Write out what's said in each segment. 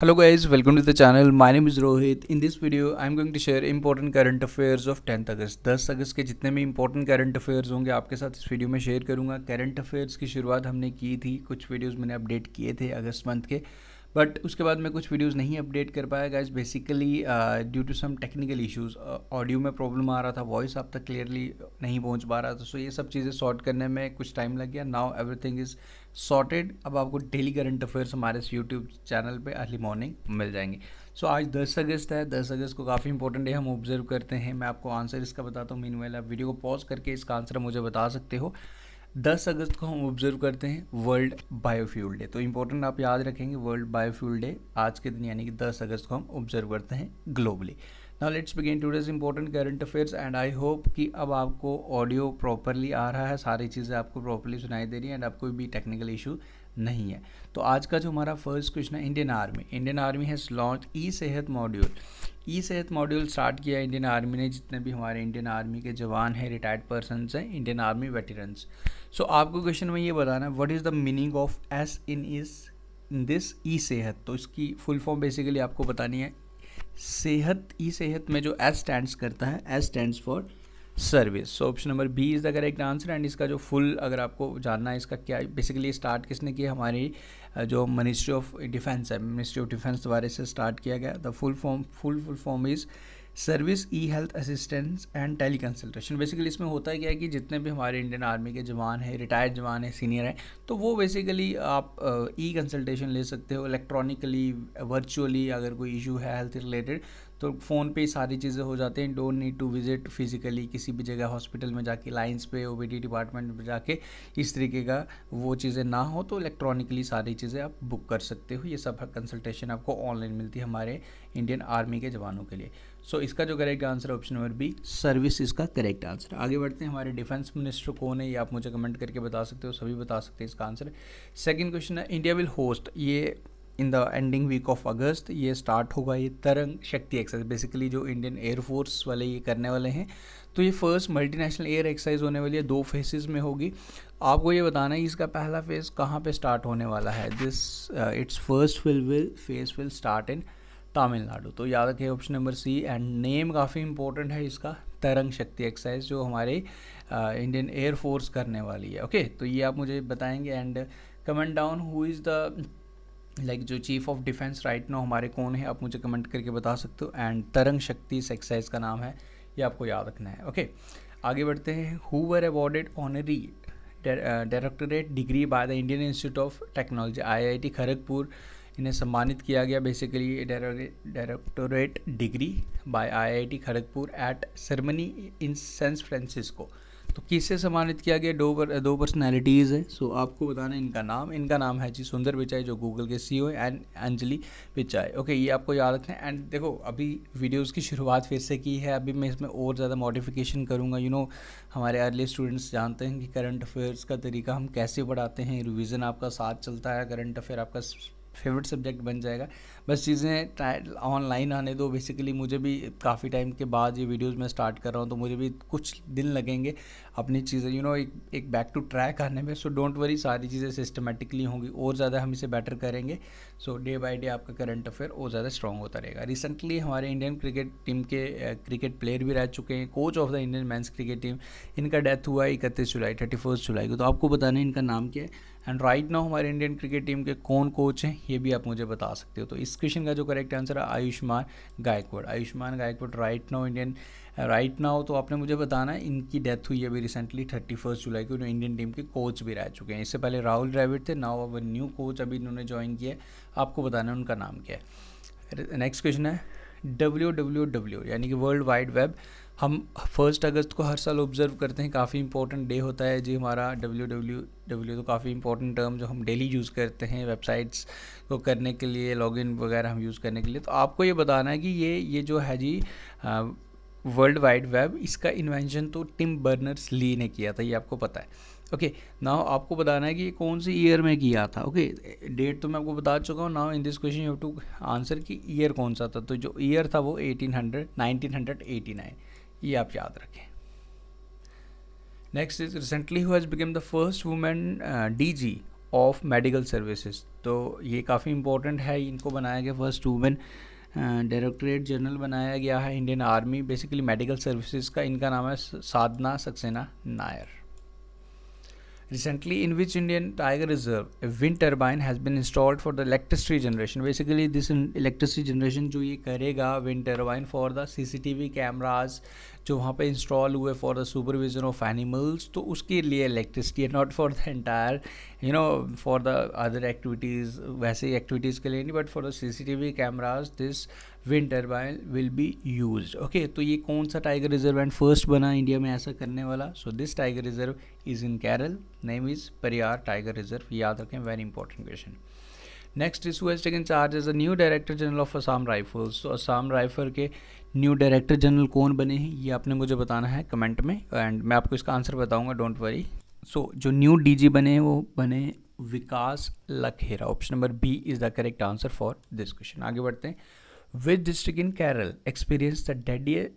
Hello guys, welcome to the channel. My name is Rohit. In this video, I am going to share important current affairs of 10th अगस्त 10 अगस्त के जितने भी important current affairs होंगे आपके साथ इस video में share करूँगा current affairs की शुरुआत हमने की थी कुछ वीडियोस मैंने अपडेट किए थे अगस्त मंथ के बट उसके बाद मैं कुछ वीडियोस नहीं अपडेट कर पाया guys basically due to some technical issues audio में प्रॉब्लम आ रहा था वॉइस आप तक क्लियरली नहीं पहुँच पा रहा था. सो so ये सब चीज़ें सॉर्ट करने में कुछ टाइम लग गया. नाउ एवरीथिंग इज़ सॉर्टेड अब आपको डेली करंट अफेयर्स हमारे इस यूट्यूब चैनल पे अर्ली मॉर्निंग मिल जाएँगे. सो so, आज 10 अगस्त है. 10 अगस्त को काफ़ी इंपॉर्टेंट डे हम ऑब्ज़र्व करते हैं. मैं आपको आंसर इसका बताता हूँ. मीन आप वीडियो को पॉज करके इसका आंसर मुझे बता सकते हो. 10 अगस्त को हम ऑब्ज़र्व करते हैं वर्ल्ड बायोफ्यूल डे तो इंपॉर्टेंट आप याद रखेंगे वर्ल्ड बायोफ्यूल डे आज के दिन, यानी कि 10 अगस्त को हम ऑब्ज़र्व करते हैं globally now let's begin today's important current affairs and I hope कि अब आपको ऑडियो प्रॉपरली आ रहा है, सारी चीज़ें आपको प्रॉपरली सुनाई दे रही हैं एंड आपको भी टेक्निकल इशू नहीं है. तो आज का जो हमारा फ़र्स्ट क्वेश्चन है Indian army Indian army has launch e Sehat module e Sehat module start किया इंडियन आर्मी ने, जितने भी हमारे इंडियन आर्मी के जवान हैं रिटायर्ड पर्सनस हैं Indian army veterans so so, आपको क्वेश्चन में ये बताना है what is the meaning of S in is in this e Sehat? तो इसकी फुल फॉर्म बेसिकली आपको बतानी है सेहत ई सेहत में जो एस स्टैंड्स करता है S stands for service so option number B is the correct answer and इसका जो फुल अगर आपको जानना है इसका क्या बेसिकली स्टार्ट किसने किया हमारी जो मिनिस्ट्री ऑफ़ डिफेंस है मिनिस्ट्री ऑफ़ डिफेंस द्वारा से स्टार्ट किया गया. The full form full full form is service e health assistance and teleconsultation basically इसमें होता है क्या है कि जितने भी हमारे इंडियन आर्मी के जवान हैं रिटायर्ड जवान हैं सीनियर हैं तो वो बेसिकली आप ई कंसल्टेशन ले सकते हो इलेक्ट्रॉनिकली वर्चुअली अगर कोई इशू है हेल्थ रिलेटेड तो फ़ोन पे सारी चीज़ें हो जाती हैं। Don't need to visit physically किसी भी जगह हॉस्पिटल में जाके लाइंस पे ओ डिपार्टमेंट में जाके इस तरीके का वो चीज़ें ना हो तो इलेक्ट्रॉनिकली सारी चीज़ें आप बुक कर सकते हो। ये सब कंसल्टेशन आपको ऑनलाइन मिलती है हमारे इंडियन आर्मी के जवानों के लिए। सो so, इसका जो correct answer option number B service इसका करेक्ट आंसर आगे बढ़ते हैं हमारे डिफेंस मिनिस्टर कौन है ये आप मुझे कमेंट करके बता सकते हो सभी बता सकते हैं इसका आंसर सेकेंड क्वेश्चन है इंडिया विल होस्ट ये in the ending week of August ये स्टार्ट होगा ये तरंग शक्ति एक्सरसाइज बेसिकली जो इंडियन एयरफोर्स वाले ये करने वाले हैं। तो ये फ़र्स्ट मल्टीनेशनल एयर एक्सरसाइज होने वाली है, दो फेसेस में होगी। आपको ये बताना है, इसका पहला फ़ेज़ कहाँ पे स्टार्ट होने वाला है? This it's first will will phase will start in Tamil Nadu तो याद रखिए option number C and name काफ़ी इंपॉर्टेंट है इसका, तरंग शक्ति एक्सरसाइज जो हमारे इंडियन एयरफोर्स करने वाली है। Okay okay? तो ये आप मुझे बताएँगे and comment down who is the like जो chief of defence right now हमारे कौन है आप मुझे कमेंट करके बता सकते हो. एंड तरंग शक्ति इस एक्सरसाइज का नाम है. ये आपको याद रखना है. ओके okay, आगे बढ़ते हैं. Who were awarded honorary directorate degree by the Indian institute of technology IIT Kharagpur इन्हें सम्मानित किया गया basically directorate degree by IIT Kharagpur at ceremony in San Francisco तो किससे सम्मानित किया गया? दो पर, दो पर्सनैलिटीज़ है। सो आपको बताना इनका नाम। इनका नाम है जी सुंदर पिचाई जो गूगल के C O and Anjali Pichai okay ये आपको याद रखना है। एंड देखो अभी वीडियोज़ की शुरुआत फिर से की है। अभी मैं इसमें और ज़्यादा मॉडिफिकेशन करूँगा। यू नो हमारे अर्ली स्टूडेंट्स जानते हैं कि करंट अफेयर्स का तरीका हम कैसे पढ़ाते हैं। रिविज़न आपका साथ चलता है करंट अफेयर आपका फेवरेट सब्जेक्ट बन जाएगा। बस चीज़ें ऑनलाइन आने दो, बेसिकली मुझे भी काफ़ी टाइम के बाद ये वीडियोस मैं स्टार्ट कर रहा हूँ तो मुझे भी कुछ दिन लगेंगे अपनी चीज़ें। यू नो एक एक बैक टू ट्रैक आने में सो डोंट वरी सारी चीज़ें सिस्टमेटिकली होंगी, और ज़्यादा हम इसे बेटर करेंगे। सो डे बाय डे आपका करंट अफेयर और ज़्यादा स्ट्रॉन्ग होता रहेगा। रिसेंटली हमारे इंडियन क्रिकेट टीम के क्रिकेट प्लेयर भी रह चुके हैं coach of the Indian men's cricket team इनका डेथ हुआ है इकतीस जुलाई थर्टी फ़र्स्ट जुलाई को तो आपको बताना इनका नाम क्या है? एंड राइट नाउ हमारे इंडियन क्रिकेट टीम के कौन कोच हैं, ये भी आप मुझे बता सकते हो। तो इस क्वेश्चन का जो करेक्ट आंसर है Ayushman Gaikwad Ayushman Gaikwad right now Indian right now तो आपने मुझे बताना है, इनकी डेथ हुई अभी रिसेंटली थर्टी फ़र्स्ट जुलाई को इंडियन टीम के कोच भी रह चुके हैं। इससे पहले राहुल द्रविड थे नाउ अब न्यू कोच अभी इन्होंने ज्वाइन किया आपको बताना है, उनका नाम क्या है? नेक्स्ट क्वेश्चन है डब्ल्यू डब्ल्यू डब्ल्यू यानी कि वर्ल्ड वाइड वेब हम फ़र्स्ट अगस्त को हर साल ऑब्ज़र्व करते हैं काफ़ी इंपॉर्टेंट डे होता है जी हमारा डब्ल्यू डब्ल्यू डब्ल्यू तो काफ़ी इंपॉर्टेंट टर्म जो हम डेली यूज़ करते हैं वेबसाइट्स को करने के लिए लॉगिन वगैरह हम यूज़ करने के लिए। तो आपको ये बताना है कि ये ये जो है जी वर्ल्ड वाइड वेब इसका इन्वेंशन तो टिम बर्नर्स ली ने किया था ये आपको पता है। ओके नाउ आपको बताना है कि ये कौन सी ईयर में किया था? ओके okay, डेट तो मैं आपको बता चुका हूँ now in this question you to answer कि ईयर कौन सा था। तो जो ईयर था वो 1800 1989 ये आप याद रखें। Next is recently has become the first women D G of medical services तो ये काफ़ी इंपॉर्टेंट है, इनको बनाया गया फ़र्स्ट वुमेन डायरेक्टरेट जनरल बनाया गया है Indian army basically medical services का, इनका नाम है साधना Saxena Nair. Recently in which Indian Tiger Reserve a wind turbine has been installed for the electricity generation basically this electricity generation जो ये करेगा wind turbine for the CCTV cameras वहाँ पे install हुए for the supervision of animals तो उसके लिए electricity है not for the entire you know for the other activities वैसे एक्टिविटीज़ के लिए नहीं but for the C C T V cameras this wind turbine will be use okay तो ये कौन सा टाइगर रिज़र्व एंड फ़र्स्ट बना इंडिया में ऐसा करने वाला? So this tiger reserve is in Kerala name is Periyar tiger reserve याद रखें very important question next is who's taken charge as a new director general of Assam rifles तो Assam rifle के new director general कौन बने हैं? ये आपने मुझे बताना है कमेंट में एंड मैं आपको इसका आंसर बताऊँगा डोंट वरी सो जो न्यू डीजी बने हैं, वो बने Vikas Lakhera. Option number B is the correct answer for this question आगे बढ़ते हैं. Which district in Kerala experience the deadlier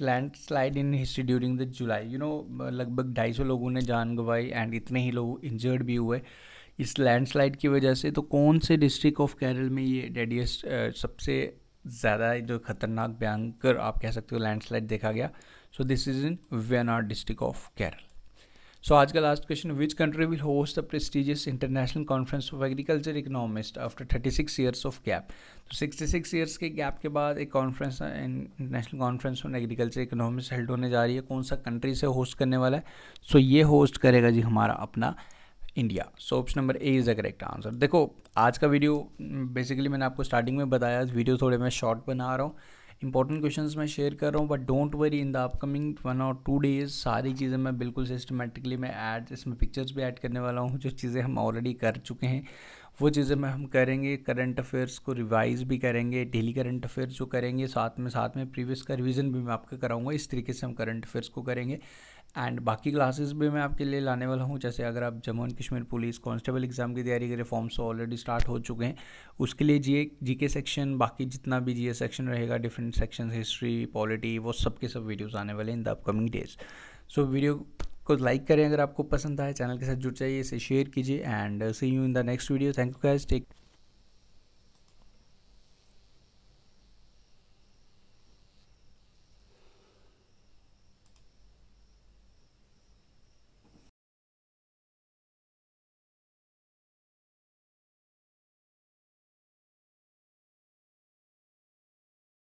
landslide in history during the July you know लगभग ढाई सौ लोगों ने जान गंवाई एंड इतने ही लोग इंजर्ड भी हुए। इस लैंडस्लाइड की वजह से तो कौन से डिस्ट्रिक्ट ऑफ़ केरल में ये डेडियस्ट सबसे ज़्यादा जो खतरनाक, भयंकर आप कह सकते हो लैंडस्लाइड देखा गया? So this is in Wayanad district of Kerala so आज का last question which country will host the prestigious international conference of agriculture economist after thirty six years of gap तो सिक्सटी सिक्स ईयर्स के gap के बाद एक conference international conference on agriculture economist held होने जा रही है। कौन सा कंट्री से होस्ट करने वाला है? सो so, ये होस्ट करेगा जी हमारा अपना India so option number A is the correct answer देखो आज का वीडियो बेसिकली मैंने आपको स्टार्टिंग में बताया वीडियो थोड़े मैं शॉर्ट बना रहा हूँ। इंपॉर्टेंट क्वेश्चन मैं शेयर कर रहा हूँ but don't worry in the upcoming one और टू डेज़ सारी चीज़ें मैं बिल्कुल सिस्टमेटिकली मैं ऐड इसमें पिक्चर्स भी ऐड करने वाला हूँ, जो चीज़ें हम ऑलरेडी कर चुके हैं, वो चीज़ें मैं हम करेंगे करंट अफेयर्स को रिवाइज भी करेंगे डेली करंट अफेयर्स जो करेंगे, साथ में साथ में प्रीवियस का रिविज़न भी मैं आपका कराऊँगा, इस तरीके से हम करंट अफेयर्स को करेंगे। एंड बाकी क्लासेस भी मैं आपके लिए लाने वाला हूँ। जैसे अगर आप Jammu and Kashmir police constable exam की तैयारी करें फॉर्म्स ऑलरेडी स्टार्ट हो चुके हैं। उसके लिए जी जी के सेक्शन बाकी जितना भी जी सेक्शन रहेगा डिफरेंट सेक्शन हिस्ट्री पॉलिटी वो सब के सब वीडियोज़ आने वाले in the upcoming days so video को लाइक करें अगर आपको पसंद आए चैनल के साथ जुड़ जाइए, इसे शेयर कीजिए and see you in the next video thank you guys take